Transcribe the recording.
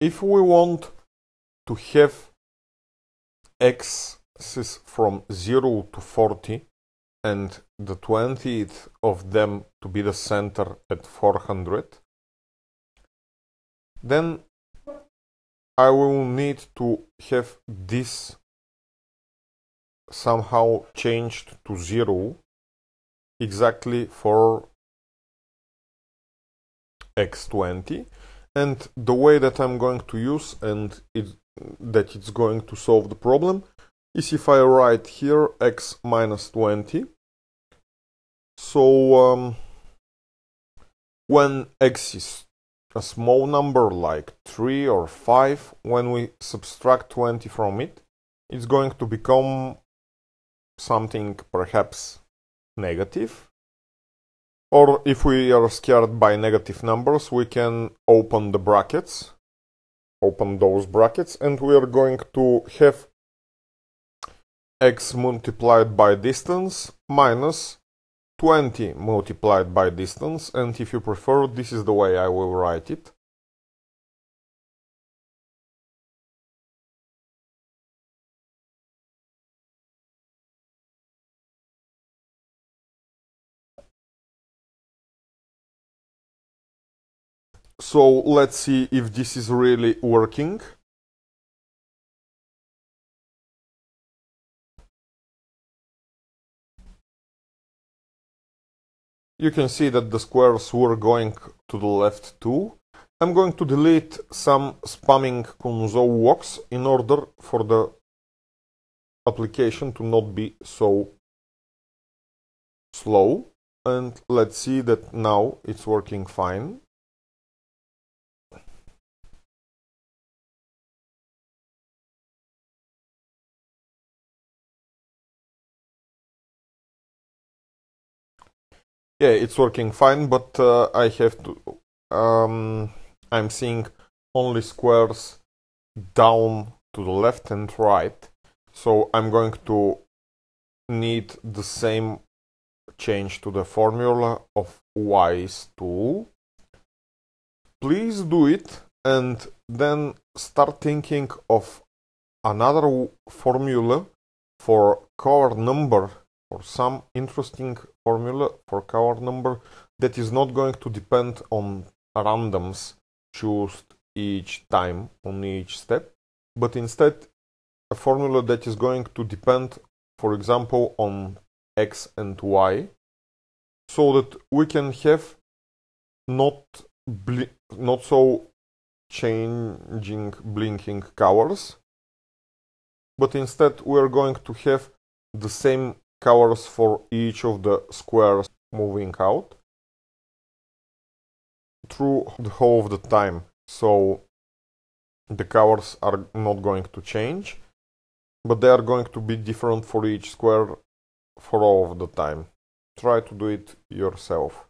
if we want to have x's from 0 to 40 and the 20th of them to be the center at 400, then I will need to have this somehow changed to 0 exactly for x20 and the way that I'm going to use and it, that it's going to solve the problem is if I write here x minus 20 so um, when x is a small number like 3 or 5 when we subtract 20 from it it's going to become something perhaps negative or if we are scared by negative numbers we can open the brackets open those brackets and we are going to have x multiplied by distance minus 20 multiplied by distance. And if you prefer this is the way I will write it So let's see if this is really working. You can see that the squares were going to the left too. I'm going to delete some spamming console logs in order for the application to not be so slow. And let's see that now it's working fine. Yeah it's working fine but uh, I have to um, I'm seeing only squares down to the left and right. So I'm going to need the same change to the formula of Wise tool. Please do it and then start thinking of another formula for cover number or some interesting formula for cover number that is not going to depend on randoms chosen each time on each step, but instead a formula that is going to depend, for example, on x and y, so that we can have not not so changing blinking covers, but instead we are going to have the same colors for each of the squares moving out through the whole of the time. So the covers are not going to change, but they are going to be different for each square for all of the time. Try to do it yourself.